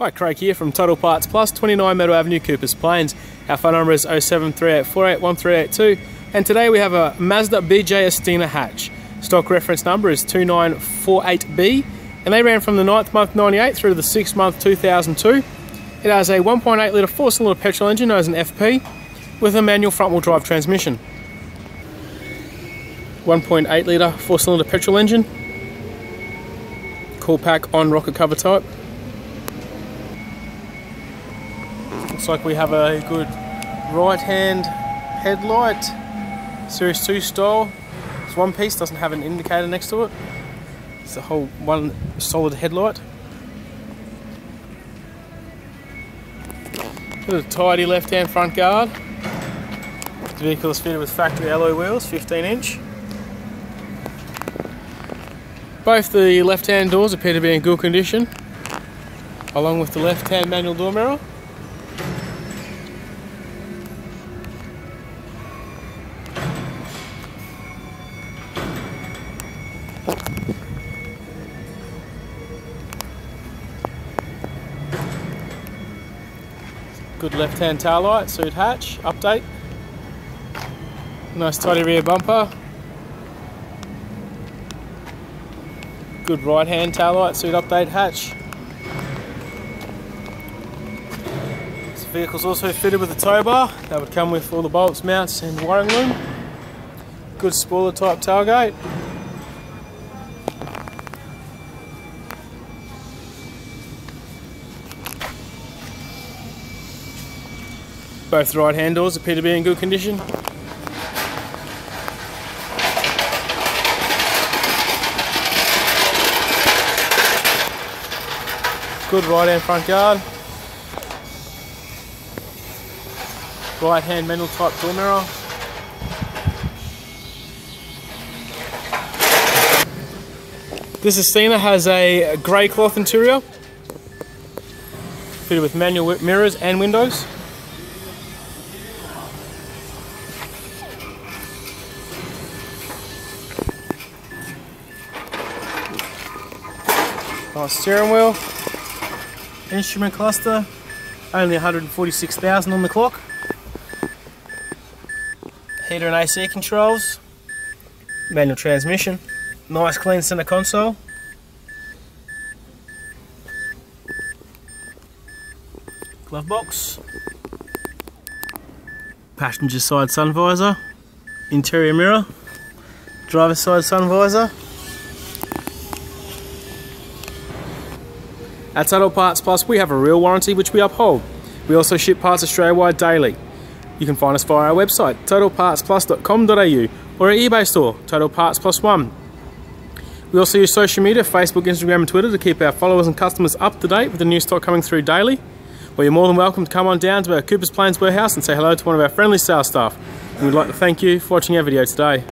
Hi, Craig here from Total Parts Plus, 29 Meadow Avenue, Coopers Plains. Our phone number is 0738481382 and today we have a Mazda BJ Astina hatch. Stock reference number is 2948B and they ran from the 9th month 98 through to the 6th month 2002. It has a 1.8 litre four cylinder petrol engine known as an FP with a manual front wheel drive transmission. 1.8 litre four cylinder petrol engine. Coil pack on rocker cover type. Looks like we have a good right hand headlight, Series 2 style. It's one piece, doesn't have an indicator next to it. It's a whole one solid headlight. A tidy left hand front guard. The vehicle is fitted with factory alloy wheels, 15 inch. Both the left hand doors appear to be in good condition, along with the left hand manual door mirror. Good left hand tail light, suit hatch, update. Nice tidy rear bumper. Good right hand tail light, suit update hatch. This vehicle's also fitted with a tow bar. That would come with all the bolts, mounts and wiring loom. Good spoiler type tailgate. Both right hand doors appear to be in good condition. Good right hand front guard. Right hand manual type door mirror. This Astina has a grey cloth interior fitted with manual mirrors and windows. Nice steering wheel. Instrument cluster. Only 146,000 on the clock. Heater and AC controls. Manual transmission. Nice clean center console. Glove box. Passenger side sun visor. Interior mirror. Driver side sun visor. At Total Parts Plus, we have a real warranty which we uphold. We also ship parts Australia-wide daily. You can find us via our website, totalpartsplus.com.au, or our eBay store, Total Parts Plus One. We also use social media, Facebook, Instagram and Twitter to keep our followers and customers up to date with the new stock coming through daily. Well, you're more than welcome to come on down to our Coopers Plains warehouse and say hello to one of our friendly sales staff. And we'd like to thank you for watching our video today.